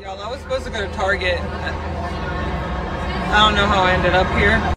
Y'all, I was supposed to go to Target. I don't know how I ended up here.